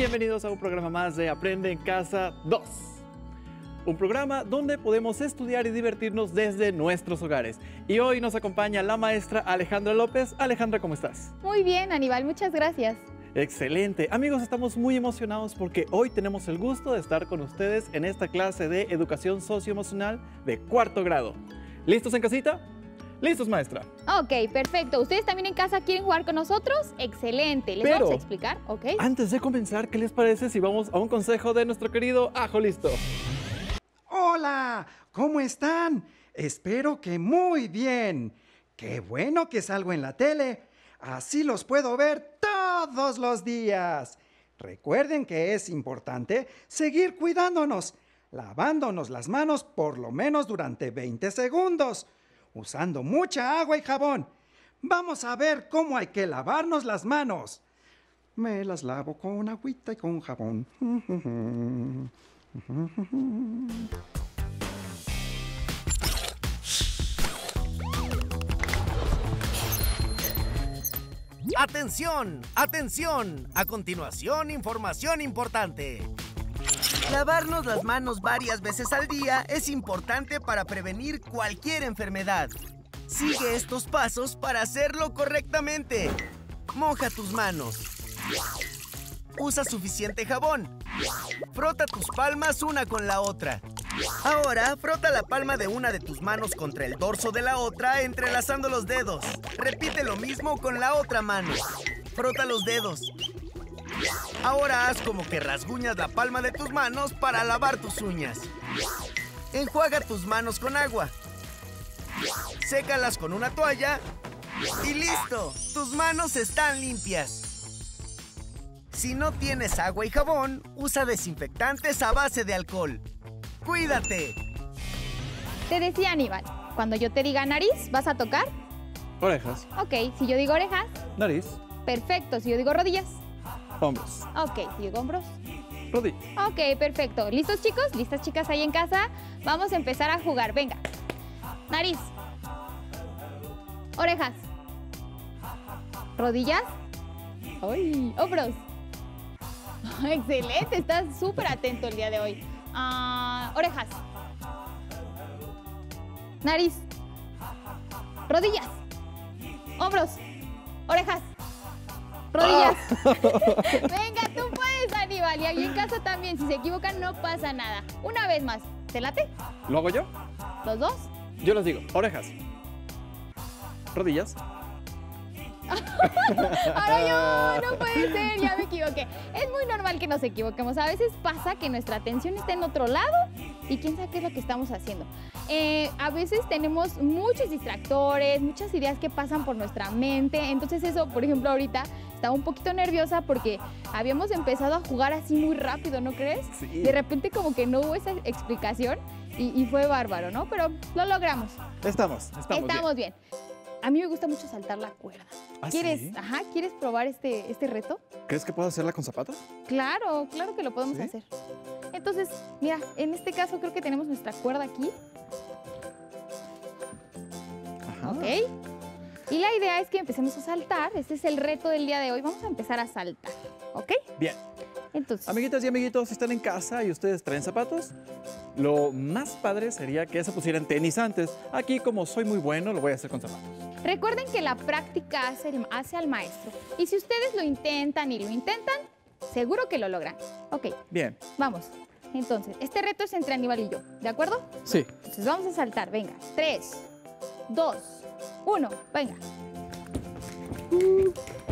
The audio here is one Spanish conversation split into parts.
Bienvenidos a un programa más de Aprende en Casa 2. Un programa donde podemos estudiar y divertirnos desde nuestros hogares. Y hoy nos acompaña la maestra Alejandra López. Alejandra, ¿cómo estás? Muy bien, Aníbal, muchas gracias. Excelente. Amigos, estamos muy emocionados porque hoy tenemos el gusto de estar con ustedes en esta clase de educación socioemocional de cuarto grado. ¿Listos en casita? ¿Listos, maestra? Ok, perfecto. ¿Ustedes también en casa quieren jugar con nosotros? Excelente. ¿Les Pero- vamos a explicar? Ok. Antes de comenzar, ¿qué les parece si vamos a un consejo de nuestro querido Ajo Listo? Hola, ¿cómo están? Espero que muy bien. Qué bueno que salgo en la tele. Así los puedo ver todos los días. Recuerden que es importante seguir cuidándonos, lavándonos las manos por lo menos durante 20 segundos, usando mucha agua y jabón. Vamos a ver cómo hay que lavarnos las manos. Me las lavo con agüita y con jabón. ¡Atención! ¡Atención! A continuación, información importante. Lavarnos las manos varias veces al día es importante para prevenir cualquier enfermedad. Sigue estos pasos para hacerlo correctamente. Moja tus manos. Usa suficiente jabón. Frota tus palmas una con la otra. Ahora, frota la palma de una de tus manos contra el dorso de la otra, entrelazando los dedos. Repite lo mismo con la otra mano. Frota los dedos. Ahora haz como que rasguñas la palma de tus manos para lavar tus uñas. Enjuaga tus manos con agua. Sécalas con una toalla. Y listo, tus manos están limpias. Si no tienes agua y jabón, usa desinfectantes a base de alcohol. ¡Cuídate! Te decía Aníbal, cuando yo te diga nariz, ¿vas a tocar? Orejas, Ok. Si yo digo orejas, nariz, perfecto. Si yo digo rodillas, hombros, ok. Digo hombros, rodillas. ok, perfecto. ¿Listos, chicos? ¿Listas, chicas, ahí en casa? Vamos a empezar a jugar. Venga. Nariz. Orejas. Rodillas. ¡Ay! Hombros. Excelente, estás súper atento el día de hoy. Ah, orejas. Nariz. Rodillas. Hombros. Orejas. Rodillas. Venga, tú puedes, Aníbal. Y ahí en casa también. Si se equivocan, no pasa nada. Una vez más. ¿Te late? ¿Lo hago yo? ¿Los dos? Yo les digo, orejas, rodillas, Ahora yo, no puede ser, ya me equivoqué. Es muy normal que nos equivoquemos. A veces pasa que nuestra atención está en otro lado y quién sabe qué es lo que estamos haciendo. Eh, a veces tenemos muchos distractores, muchas ideas que pasan por nuestra mente. Entonces eso, por ejemplo, ahorita estaba un poquito nerviosa porque habíamos empezado a jugar así muy rápido, ¿no crees? Sí. De repente como que no hubo esa explicación y, y fue bárbaro, ¿no? Pero lo logramos. Estamos, estamos, Estamos bien. A mí me gusta mucho saltar la cuerda. ¿Ah, ¿Quieres, sí? ajá, ¿quieres probar este, este reto? bien. ¿Crees que puedo hacerla con zapatos? Claro, claro que lo podemos ¿Sí? hacer. Entonces, mira, en este caso creo que tenemos nuestra cuerda aquí, Ajá. ¿ok? Y la idea es que empecemos a saltar. Este es el reto del día de hoy. Vamos a empezar a saltar, ¿ok? Bien. Entonces, Amiguitas y amiguitos, si están en casa y ustedes traen zapatos, lo más padre sería que se pusieran tenis antes. Aquí, como soy muy bueno, lo voy a hacer con zapatos. recuerden que la práctica hace, hace al maestro. Y si ustedes lo intentan y lo intentan, seguro que lo logran. Ok, Bien. vamos. Entonces, este reto es entre Aníbal y yo, ¿de acuerdo? Sí. Entonces vamos a saltar, venga. Tres, dos, uno, venga.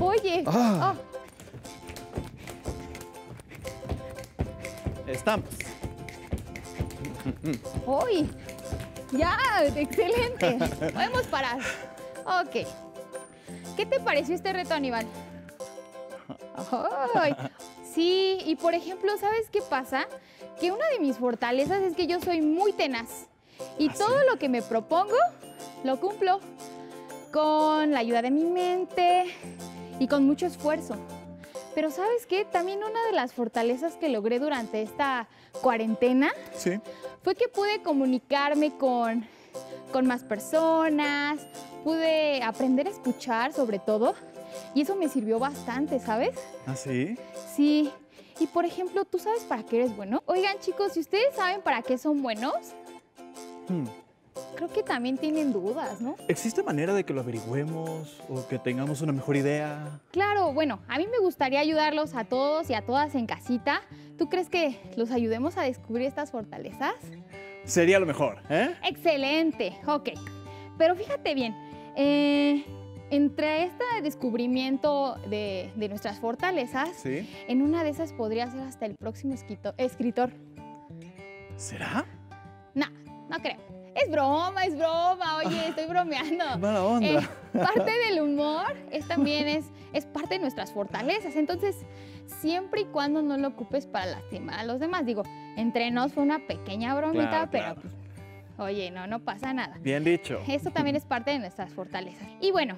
Oye. Ah. oh, Estamos. ¡Uy! Ya, excelente. Podemos parar. Ok. ¿Qué te pareció este reto, Aníbal? Ay, Sí, y por ejemplo, ¿sabes qué pasa? Que una de mis fortalezas es que yo soy muy tenaz. Y ¿Ah, todo sí? lo que me propongo, lo cumplo. Con la ayuda de mi mente y con mucho esfuerzo. Pero ¿sabes qué? También una de las fortalezas que logré durante esta cuarentena Sí. fue que pude comunicarme con, con más personas, pude aprender a escuchar sobre todo, y eso me sirvió bastante, ¿sabes? ¿Ah, sí? Sí, Y por ejemplo, ¿tú sabes para qué eres bueno? Oigan chicos, si ustedes saben para qué son buenos, Hmm. creo que también tienen dudas, ¿no? ¿Existe manera de que lo averigüemos o que tengamos una mejor idea? Claro, bueno, a mí me gustaría ayudarlos a todos y a todas en casita. ¿Tú crees que los ayudemos a descubrir estas fortalezas? Sería lo mejor, ¿eh? Excelente, ok. Pero fíjate bien, eh, entre este descubrimiento de, de nuestras fortalezas, Sí. en una de esas podría ser hasta el próximo esquito- escritor. ¿Será? No, no creo. Es broma, es broma. Oye, estoy bromeando. Qué mala onda. Eh, parte del humor es también es, es parte de nuestras fortalezas. Entonces, siempre y cuando no lo ocupes para lastimar a los demás. Digo, entre nos fue una pequeña bromita, Claro, pero claro. pues, oye, no, no pasa nada. Bien dicho. Esto también es parte de nuestras fortalezas. Y bueno,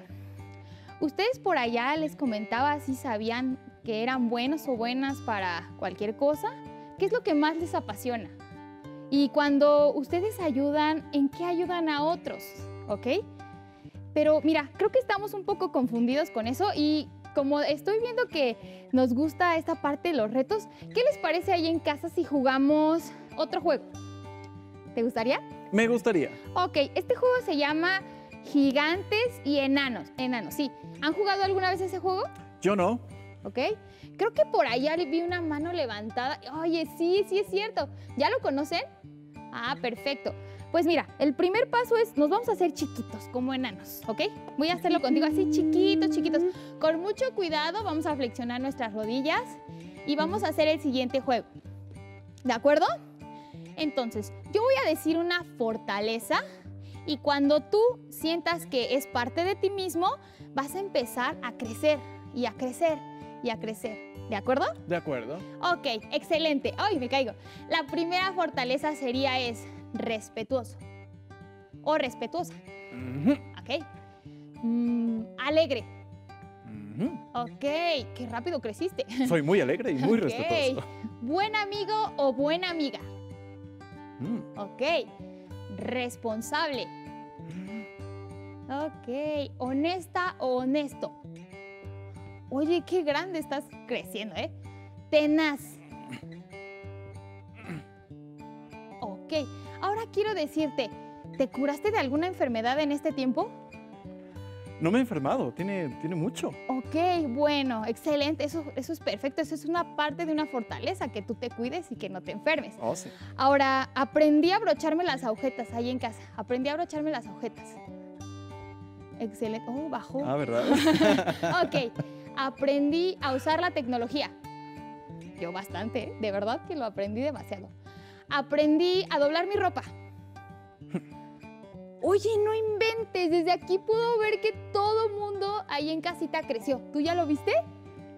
ustedes por allá les comentaba si sabían que eran buenos o buenas para cualquier cosa. ¿Qué es lo que más les apasiona? Y cuando ustedes ayudan, ¿en qué ayudan a otros? ¿Ok? Pero mira, creo que estamos un poco confundidos con eso y como estoy viendo que nos gusta esta parte de los retos, ¿qué les parece ahí en casa si jugamos otro juego? ¿Te gustaría? Me gustaría. Ok, este juego se llama Gigantes y Enanos. Enanos, sí. ¿Han jugado alguna vez ese juego? Yo no. ¿Ok? Creo que por allá vi una mano levantada. Oye, sí, sí es cierto. ¿Ya lo conocen? Ah, perfecto. Pues mira, el primer paso es, nos vamos a hacer chiquitos, como enanos, ¿ok? Voy a hacerlo contigo así, chiquitos, chiquitos. Con mucho cuidado vamos a flexionar nuestras rodillas y vamos a hacer el siguiente juego. ¿De acuerdo? Entonces, yo voy a decir una fortaleza y cuando tú sientas que es parte de ti mismo, vas a empezar a crecer y a crecer y a crecer. ¿De acuerdo? De acuerdo. Ok, excelente. Ay, me caigo. La primera fortaleza sería es respetuoso o respetuosa. Ujú, ¿Ok? Mm, alegre. ujú. Ok, qué rápido creciste. Soy muy alegre y muy Ok. respetuoso. Buen amigo o buena amiga. Mm. Ok. Responsable. Ok. Honesta o honesto. Oye, qué grande estás creciendo, ¿eh? Tenaz. Ok. Ahora quiero decirte, ¿te curaste de alguna enfermedad en este tiempo? No me he enfermado, tiene, tiene mucho. Ok, bueno, excelente. Eso, eso es perfecto. Eso es una parte de una fortaleza, que tú te cuides y que no te enfermes. Oh, sí. Ahora, aprendí a abrocharme las agujetas ahí en casa. Aprendí a abrocharme las agujetas. Excelente. Oh, bajó. Ah, ¿verdad? Ok. Aprendí a usar la tecnología. Yo bastante, ¿eh? de verdad que lo aprendí demasiado. Aprendí a doblar mi ropa. Oye, no inventes. Desde aquí puedo ver que todo mundo ahí en casita creció. ¿Tú ya lo viste?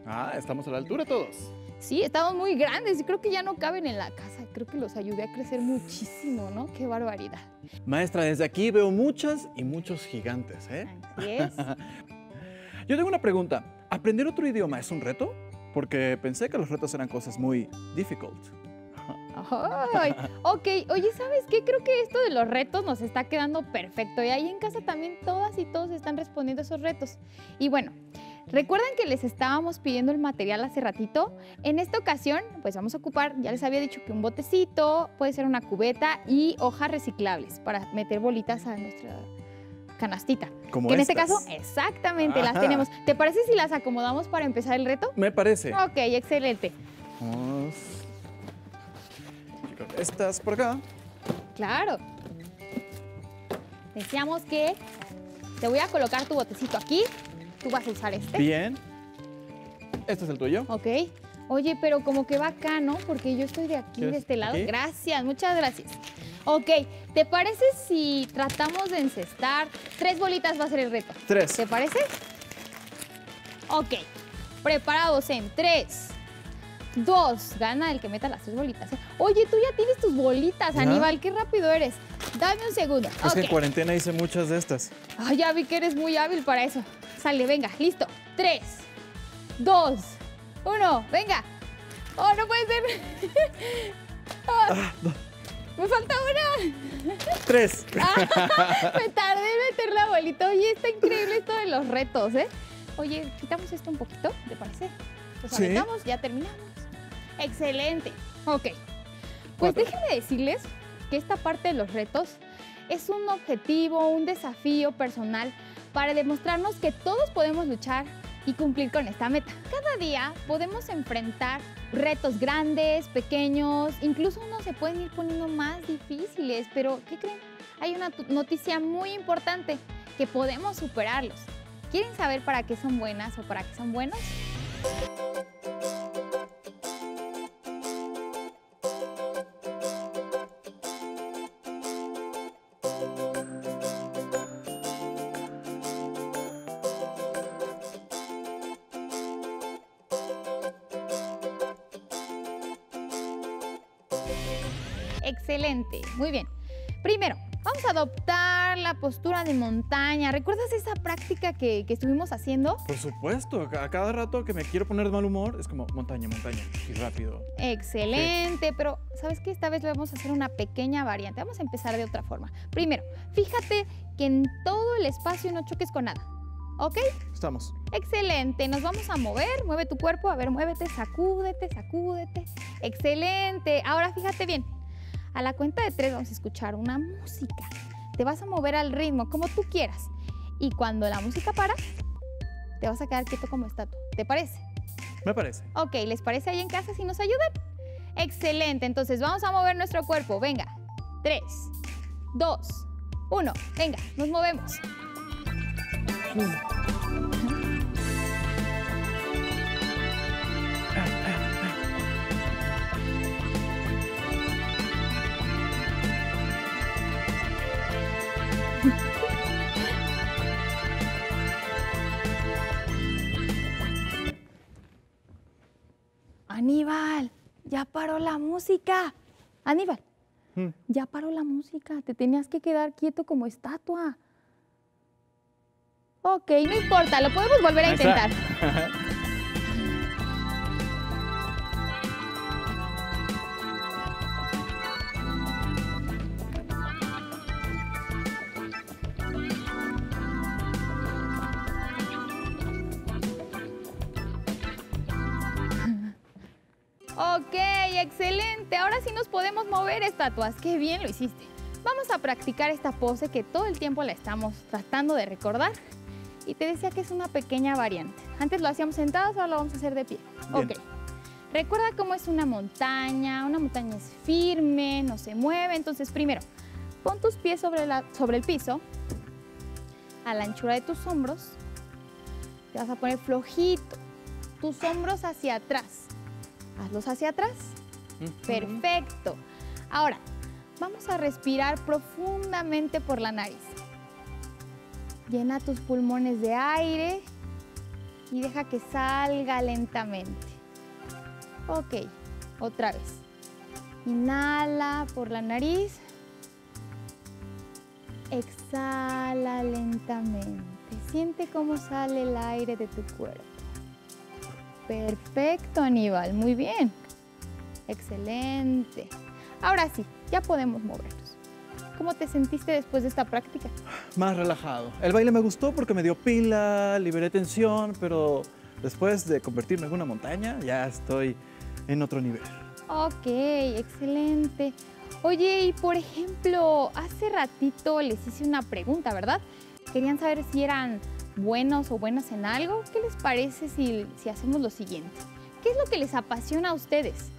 Ah, estamos a la altura todos. Sí, estamos muy grandes y creo que ya no caben en la casa. Creo que los ayudé a crecer muchísimo, ¿no? Qué barbaridad. Maestra, desde aquí veo muchas y muchos gigantes, ¿eh? Así es. Yo tengo una pregunta. ¿Aprender otro idioma es un reto? Porque pensé que los retos eran cosas muy difficult. Ay, ok, oye, ¿sabes qué? Creo que esto de los retos nos está quedando perfecto. Y ahí en casa también todas y todos están respondiendo a esos retos. Y bueno, ¿recuerdan que les estábamos pidiendo el material hace ratito? En esta ocasión, pues vamos a ocupar, ya les había dicho que un botecito, puede ser una cubeta y hojas reciclables para meter bolitas a nuestra canastita. Como que en este caso, exactamente, las tenemos. ¿Te parece si las acomodamos para empezar el reto? Me parece. Ok, excelente. Vamos. Con Estas por acá. Claro. Decíamos que te voy a colocar tu botecito aquí. Tú vas a usar este. Bien. Este es el tuyo. Ok. Oye, pero como que va acá, ¿no? Porque yo estoy de aquí, de ¿Quieres este lado. aquí? Gracias, muchas gracias. Ok, ¿te parece si tratamos de encestar? Tres bolitas va a ser el reto. Tres. ¿Te parece? Ok, preparados en tres, dos. Gana el que meta las tres bolitas. ¿eh? Oye, tú ya tienes tus bolitas, ¿Ya? Aníbal. Qué rápido eres. Dame un segundo. Es que en cuarentena hice muchas de estas. Ay, ya vi que eres muy hábil para eso. Sale, venga, listo. Tres, dos, uno, venga. Oh, no puede ser. Ah, me falta una. Tres. Me tardé en meter la bolita. Oye, está increíble esto de los retos, ¿eh? Oye, quitamos esto un poquito, ¿te parece? Pues Sí. ya terminamos. Excelente. Ok. Pues Cuatro. déjenme decirles que esta parte de los retos es un objetivo, un desafío personal para demostrarnos que todos podemos luchar y cumplir con esta meta. Cada día podemos enfrentar retos grandes, pequeños, incluso unos se pueden ir poniendo más difíciles, pero ¿qué creen? Hay una noticia muy importante, que podemos superarlos. ¿Quieren saber para qué son buenas o para qué son buenos? Muy bien. Primero, vamos a adoptar la postura de montaña. ¿Recuerdas esa práctica que, que estuvimos haciendo? Por supuesto, a cada rato que me quiero poner de mal humor es como montaña, montaña y rápido. Excelente, pero ¿sabes qué? Esta vez le vamos a hacer una pequeña variante. Vamos a empezar de otra forma. Primero, fíjate que en todo el espacio no choques con nada. ¿Ok? Estamos. Excelente, nos vamos a mover. Mueve tu cuerpo. A ver, muévete, sacúdete, sacúdete. Excelente. Ahora fíjate bien. A la cuenta de tres vamos a escuchar una música. Te vas a mover al ritmo, como tú quieras. Y cuando la música para, te vas a quedar quieto como estatua. ¿Te parece? Me parece. Ok, ¿les parece ahí en casa si nos ayudan? Excelente, entonces vamos a mover nuestro cuerpo. Venga. Tres, dos, uno. Venga, nos movemos. Aníbal, ya paró la música. Aníbal, Mm. ya paró la música. Te tenías que quedar quieto como estatua. Ok, no importa, lo podemos volver a intentar. Ahora sí nos podemos mover, estatuas. Qué bien lo hiciste. Vamos a practicar esta pose que todo el tiempo la estamos tratando de recordar. Y te decía que es una pequeña variante. Antes lo hacíamos sentados, ahora lo vamos a hacer de pie. Bien. Ok. Recuerda cómo es una montaña. Una montaña es firme, no se mueve. Entonces, primero, pon tus pies sobre, la, sobre el piso, a la anchura de tus hombros. Te vas a poner flojito, tus hombros hacia atrás. Hazlos hacia atrás. Perfecto. Ahora, vamos a respirar profundamente por la nariz. Llena tus pulmones de aire y deja que salga lentamente. Ok, otra vez. Inhala por la nariz. Exhala lentamente. Siente cómo sale el aire de tu cuerpo. Perfecto, Aníbal. Muy bien. Excelente. Ahora sí, ya podemos movernos. ¿Cómo te sentiste después de esta práctica? Más relajado. El baile me gustó porque me dio pila, liberé tensión, pero después de convertirme en una montaña ya estoy en otro nivel. Ok, excelente. Oye, y por ejemplo, hace ratito les hice una pregunta, ¿verdad? Querían saber si eran buenos o buenas en algo. ¿Qué les parece si, si hacemos lo siguiente? ¿Qué es lo que les apasiona a ustedes?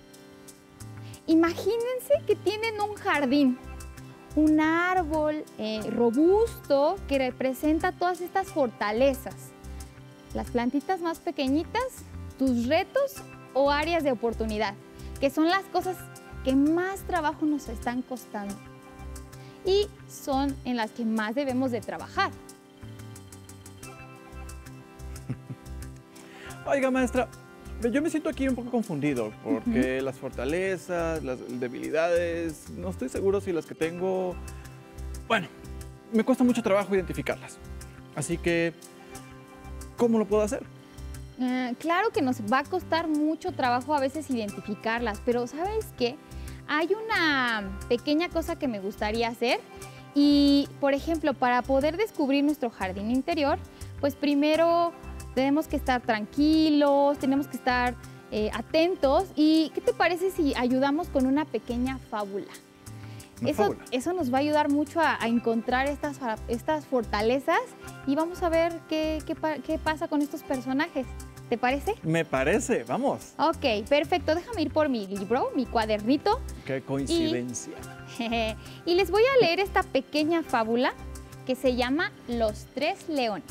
Imagínense que tienen un jardín, un árbol eh, robusto que representa todas estas fortalezas. Las plantitas más pequeñitas, tus retos o áreas de oportunidad, que son las cosas que más trabajo nos están costando y son en las que más debemos de trabajar. Oiga, maestra, yo me siento aquí un poco confundido porque las fortalezas, las debilidades, no estoy seguro si las que tengo... Bueno, me cuesta mucho trabajo identificarlas. Así que, ¿cómo lo puedo hacer? Eh, claro que nos va a costar mucho trabajo a veces identificarlas, pero ¿sabes qué? Hay una pequeña cosa que me gustaría hacer y, por ejemplo, para poder descubrir nuestro jardín interior, pues primero tenemos que estar tranquilos, tenemos que estar eh, atentos. ¿Y qué te parece si ayudamos con una pequeña fábula? Una Eso, fábula. eso nos va a ayudar mucho a, a encontrar estas, estas fortalezas y vamos a ver qué, qué pasa con estos personajes. ¿Te parece? Me parece, vamos. Ok, perfecto. Déjame ir por mi libro, mi cuadernito. Qué coincidencia. y les voy a leer esta pequeña fábula que se llama Los Tres Leones.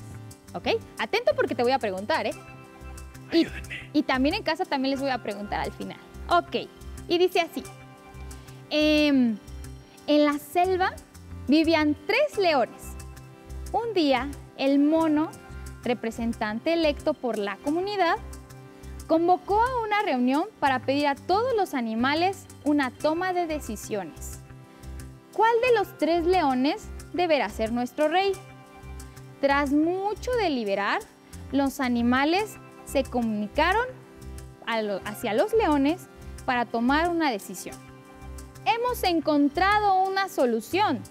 ¿Ok? Atento porque te voy a preguntar, ¿eh? Y, y también en casa también les voy a preguntar al final. Ok, y dice así. Em, en la selva vivían tres leones. Un día, el mono, representante electo por la comunidad, convocó a una reunión para pedir a todos los animales una toma de decisiones. ¿Cuál de los tres leones deberá ser nuestro rey? Tras mucho deliberar, los animales se comunicaron hacia los leones para tomar una decisión. Hemos encontrado una solución.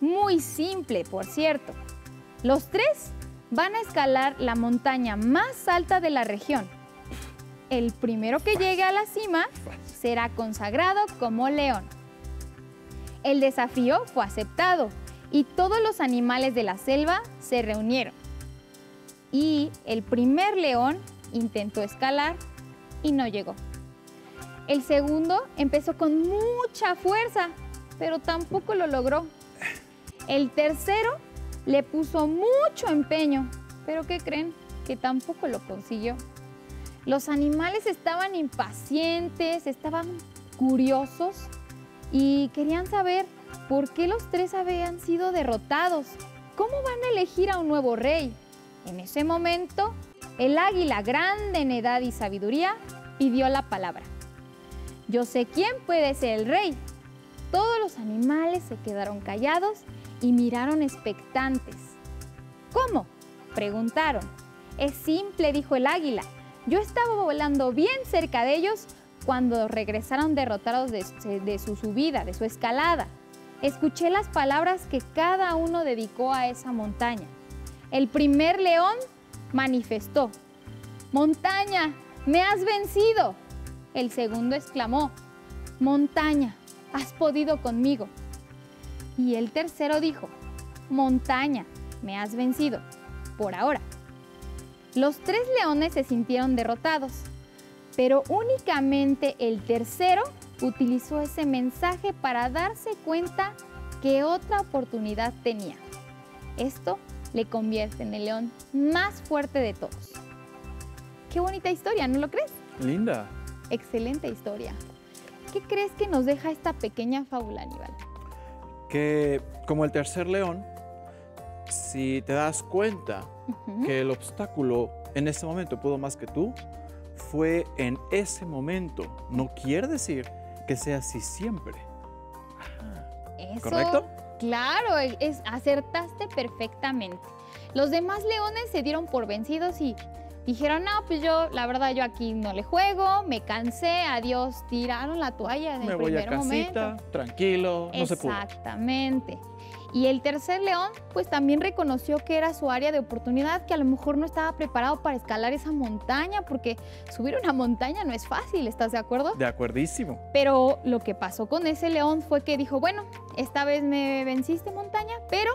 Muy simple, por cierto. Los tres van a escalar la montaña más alta de la región. El primero que llegue a la cima será consagrado como león. El desafío fue aceptado y todos los animales de la selva se reunieron. Y el primer león intentó escalar y no llegó. El segundo empezó con mucha fuerza, pero tampoco lo logró. El tercero le puso mucho empeño, pero ¿qué creen? Que tampoco lo consiguió. Los animales estaban impacientes, estaban curiosos y querían saber por qué los tres habían sido derrotados. ¿Cómo van a elegir a un nuevo rey? En ese momento, el águila grande en edad y sabiduría pidió la palabra. Yo sé quién puede ser el rey. Todos los animales se quedaron callados y miraron expectantes. ¿Cómo? Preguntaron. Es simple, dijo el águila. Yo estaba volando bien cerca de ellos cuando regresaron derrotados de, de su subida, de su escalada. Escuché las palabras que cada uno dedicó a esa montaña. El primer león manifestó, Montaña, me has vencido. El segundo exclamó, Montaña, has podido conmigo. Y el tercero dijo, Montaña, me has vencido, por ahora. Los tres leones se sintieron derrotados, pero únicamente el tercero utilizó ese mensaje para darse cuenta que otra oportunidad tenía. Esto le convierte en el león más fuerte de todos. Qué bonita historia, ¿no lo crees? Linda. Excelente historia. ¿Qué crees que nos deja esta pequeña fábula, Aníbal? Que como el tercer león, si te das cuenta que el obstáculo en ese momento pudo más que tú, fue en ese momento. No quiere decir que sea así siempre. Eso, ¿Correcto? Claro, es, acertaste perfectamente. Los demás leones se dieron por vencidos y dijeron, no, pues yo, la verdad, yo aquí no le juego, me cansé, adiós, tiraron la toalla en Me el voy a primer momento. casita, tranquilo, no se pudo. Exactamente. Y el tercer león, pues también reconoció que era su área de oportunidad, que a lo mejor no estaba preparado para escalar esa montaña, porque subir una montaña no es fácil, ¿estás de acuerdo? De acuerdísimo. Pero lo que pasó con ese león fue que dijo, bueno, esta vez me venciste montaña, pero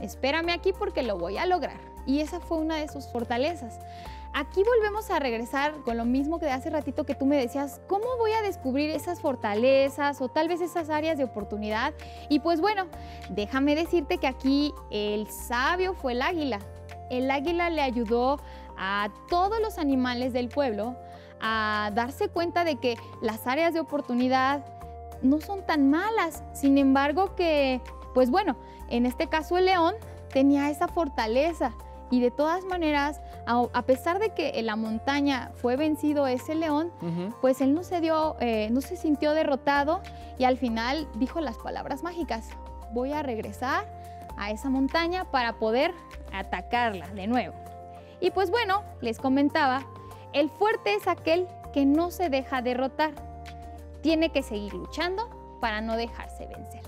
espérame aquí porque lo voy a lograr. Y esa fue una de sus fortalezas. Aquí volvemos a regresar con lo mismo que hace ratito que tú me decías, ¿cómo voy a descubrir esas fortalezas o tal vez esas áreas de oportunidad? Y pues bueno, déjame decirte que aquí el sabio fue el águila. El águila le ayudó a todos los animales del pueblo a darse cuenta de que las áreas de oportunidad no son tan malas. Sin embargo, que, pues bueno, en este caso el león tenía esa fortaleza y de todas maneras, a, a pesar de que en la montaña fue vencido ese león, pues él no se dio, eh, no se sintió derrotado y al final dijo las palabras mágicas: voy a regresar a esa montaña para poder atacarla de nuevo. Y pues bueno, les comentaba, el fuerte es aquel que no se deja derrotar. Tiene que seguir luchando para no dejarse vencer.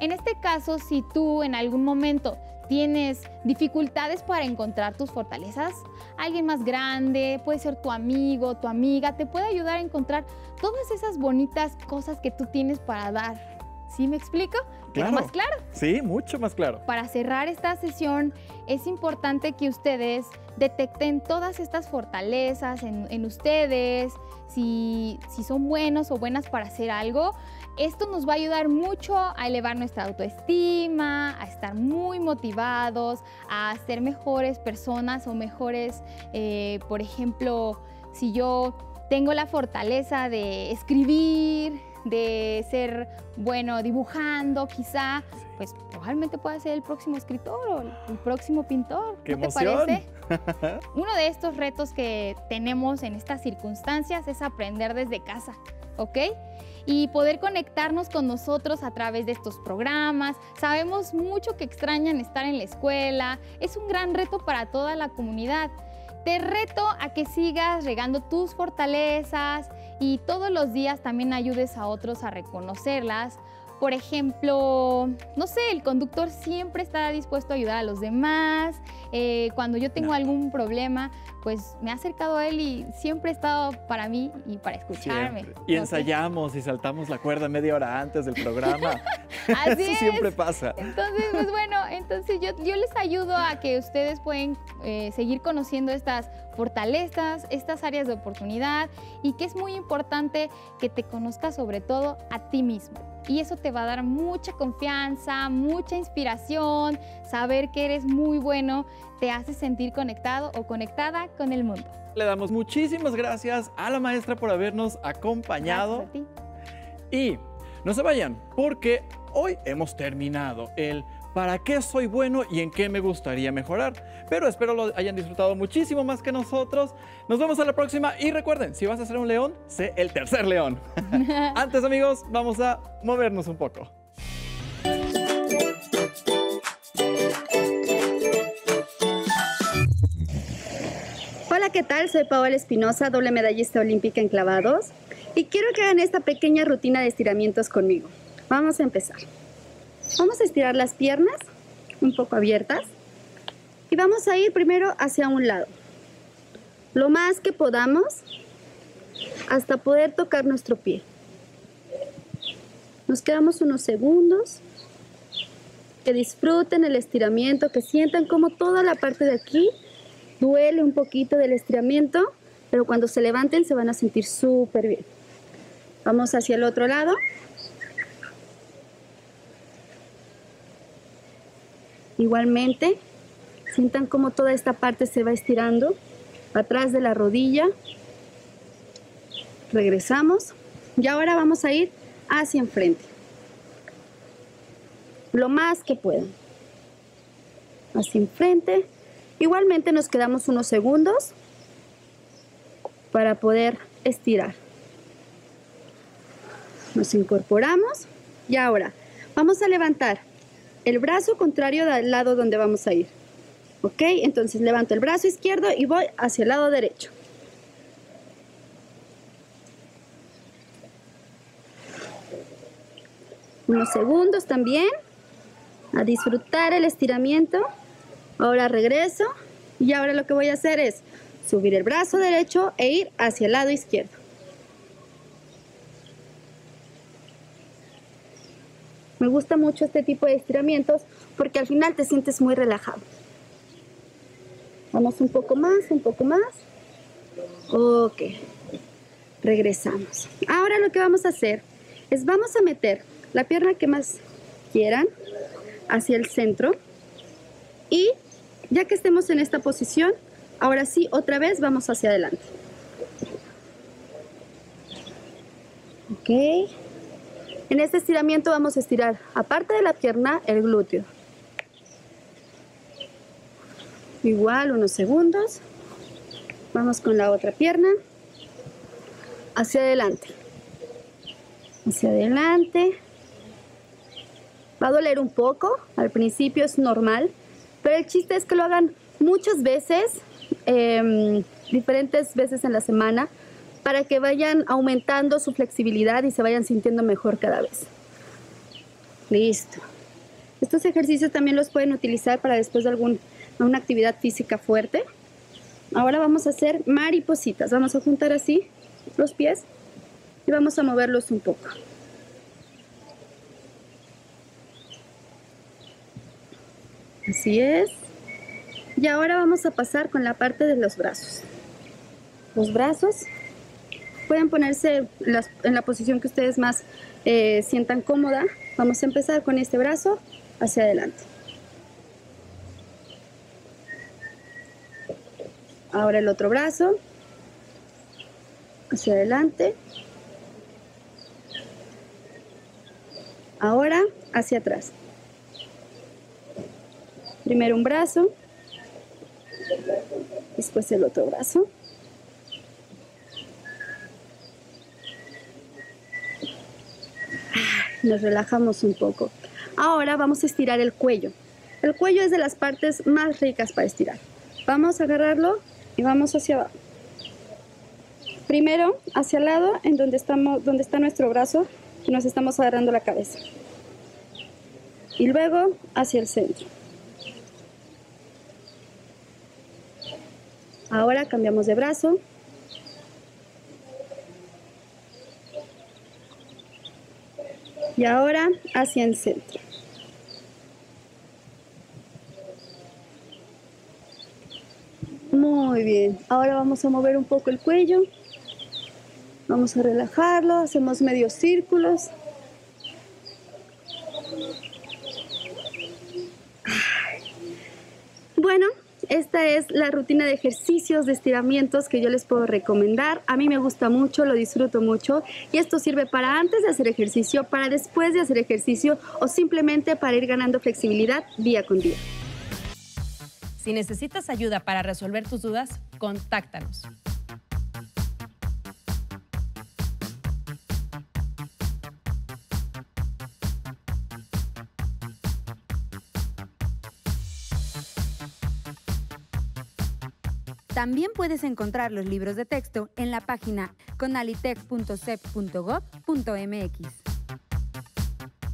En este caso, si tú en algún momento tienes dificultades para encontrar tus fortalezas, alguien más grande, puede ser tu amigo, tu amiga, te puede ayudar a encontrar todas esas bonitas cosas que tú tienes para dar. ¿Sí me explico? Claro. más claro? Sí, mucho más claro. Para cerrar esta sesión, es importante que ustedes detecten todas estas fortalezas en, en ustedes, si, si son buenos o buenas para hacer algo. Esto nos va a ayudar mucho a elevar nuestra autoestima, a estar muy motivados, a ser mejores personas o mejores, eh, por ejemplo, si yo tengo la fortaleza de escribir, de ser bueno dibujando, quizá, pues probablemente pueda ser el próximo escritor o el próximo pintor. ¡Qué ¿No te parece? Uno de estos retos que tenemos en estas circunstancias es aprender desde casa, ¿ok? Y poder conectarnos con nosotros a través de estos programas. Sabemos mucho que extrañan estar en la escuela. Es un gran reto para toda la comunidad. Te reto a que sigas regando tus fortalezas y todos los días también ayudes a otros a reconocerlas. Por ejemplo, no sé, el conductor siempre está dispuesto a ayudar a los demás. Eh, cuando yo tengo No. algún problema, pues me ha acercado a él y siempre ha estado para mí y para escucharme. Siempre. Y No ensayamos y saltamos la cuerda media hora antes del programa. Así Eso es. siempre pasa. Entonces, pues bueno, entonces yo, yo les ayudo a que ustedes pueden eh, seguir conociendo estas fortalezas, estas áreas de oportunidad y que es muy importante que te conozcas sobre todo a ti mismo. Y eso te va a dar mucha confianza, mucha inspiración, saber que eres muy bueno, te hace sentir conectado o conectada con el mundo. Le damos muchísimas gracias a la maestra por habernos acompañado. Gracias a ti. Y no se vayan, porque hoy hemos terminado el para qué soy bueno y en qué me gustaría mejorar. Pero espero lo hayan disfrutado muchísimo más que nosotros. Nos vemos a la próxima y recuerden, si vas a ser un león, sé el tercer león. Antes amigos, vamos a movernos un poco. Hola, ¿qué tal? Soy Paola Espinosa, doble medallista olímpica en clavados. Y quiero que hagan esta pequeña rutina de estiramientos conmigo. Vamos a empezar. Vamos a estirar las piernas un poco abiertas. Y vamos a ir primero hacia un lado. Lo más que podamos hasta poder tocar nuestro pie. Nos quedamos unos segundos. Que disfruten el estiramiento, que sientan como toda la parte de aquí duele un poquito del estiramiento, pero cuando se levanten se van a sentir súper bien. Vamos hacia el otro lado. Igualmente, sientan como toda esta parte se va estirando, atrás de la rodilla. Regresamos y ahora vamos a ir hacia enfrente. Lo más que puedan. Hacia enfrente. Igualmente nos quedamos unos segundos para poder estirar. Nos incorporamos y ahora vamos a levantar el brazo contrario del lado donde vamos a ir. ¿Ok? Entonces levanto el brazo izquierdo y voy hacia el lado derecho. Unos segundos también a disfrutar el estiramiento. Ahora regreso y ahora lo que voy a hacer es subir el brazo derecho e ir hacia el lado izquierdo. Me gusta mucho este tipo de estiramientos porque al final te sientes muy relajado. Vamos un poco más, un poco más. Ok. Regresamos. Ahora lo que vamos a hacer es vamos a meter la pierna que más quieran hacia el centro y ya que estemos en esta posición, ahora sí, otra vez vamos hacia adelante. Ok. En este estiramiento vamos a estirar, aparte de la pierna, el glúteo. Igual, unos segundos. Vamos con la otra pierna. Hacia adelante. Hacia adelante. Va a doler un poco, al principio es normal, pero el chiste es que lo hagan muchas veces, eh, diferentes veces en la semana, para que vayan aumentando su flexibilidad y se vayan sintiendo mejor cada vez. Listo. Estos ejercicios también los pueden utilizar para después de alguna una actividad física fuerte. Ahora vamos a hacer maripositas. Vamos a juntar así los pies y vamos a moverlos un poco. Así es. Y ahora vamos a pasar con la parte de los brazos. Los brazos pueden ponerse en la posición que ustedes más eh, sientan cómoda. Vamos a empezar con este brazo hacia adelante. Ahora el otro brazo hacia adelante. Ahora hacia atrás. Primero un brazo, después el otro brazo. Nos relajamos un poco. Ahora vamos a estirar el cuello. El cuello es de las partes más ricas para estirar. Vamos a agarrarlo y vamos hacia abajo. Primero hacia el lado en donde, estamos, donde está nuestro brazo y nos estamos agarrando la cabeza. Y luego hacia el centro. Ahora cambiamos de brazo. Y ahora hacia el centro. Muy bien. Ahora vamos a mover un poco el cuello. Vamos a relajarlo. Hacemos medios círculos. Bueno, esta es la rutina de ejercicios, de estiramientos que yo les puedo recomendar. A mí me gusta mucho, lo disfruto mucho y esto sirve para antes de hacer ejercicio, para después de hacer ejercicio o simplemente para ir ganando flexibilidad día con día. Si necesitas ayuda para resolver tus dudas, contáctanos. También puedes encontrar los libros de texto en la página conalitech.cep.gov.mx.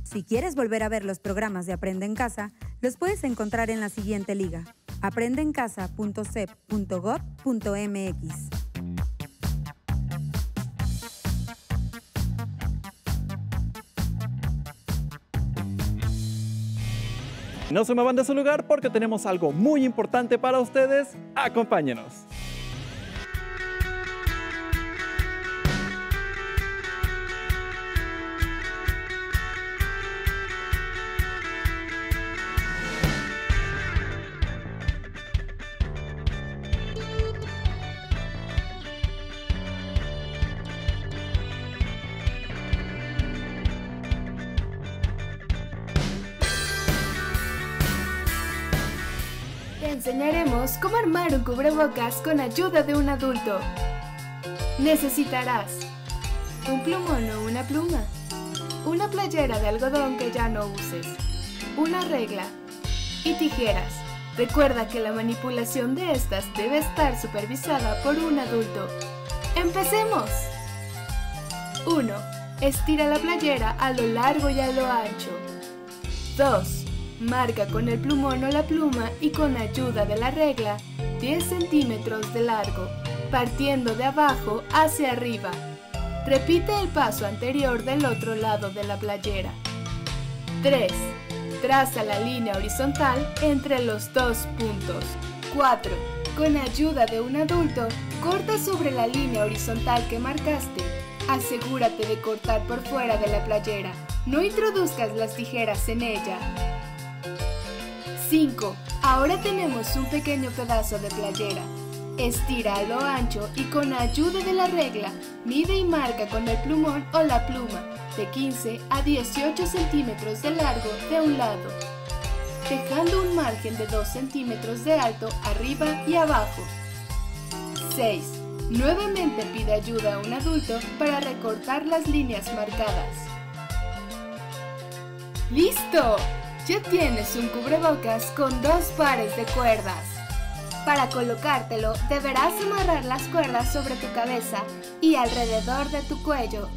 Si quieres volver a ver los programas de Aprende en Casa, los puedes encontrar en la siguiente liga aprendeencasa.cep.gov.mx. No se muevan de su lugar porque tenemos algo muy importante para ustedes. Acompáñenos. Enseñaremos cómo armar un cubrebocas con ayuda de un adulto. Necesitarás un plumón o una pluma, una playera de algodón que ya no uses, una regla y tijeras. Recuerda que la manipulación de estas debe estar supervisada por un adulto. ¡Empecemos! 1. Estira la playera a lo largo y a lo ancho. 2. Marca con el plumón o la pluma y con ayuda de la regla 10 centímetros de largo, partiendo de abajo hacia arriba. Repite el paso anterior del otro lado de la playera. 3. Traza la línea horizontal entre los dos puntos. 4. Con ayuda de un adulto, corta sobre la línea horizontal que marcaste. Asegúrate de cortar por fuera de la playera. No introduzcas las tijeras en ella. 5. Ahora tenemos un pequeño pedazo de playera. Estira a lo ancho y con ayuda de la regla, mide y marca con el plumón o la pluma de 15 a 18 centímetros de largo de un lado, dejando un margen de 2 centímetros de alto arriba y abajo. 6. Nuevamente pide ayuda a un adulto para recortar las líneas marcadas. ¡Listo! Ya tienes un cubrebocas con dos pares de cuerdas. Para colocártelo, deberás amarrar las cuerdas sobre tu cabeza y alrededor de tu cuello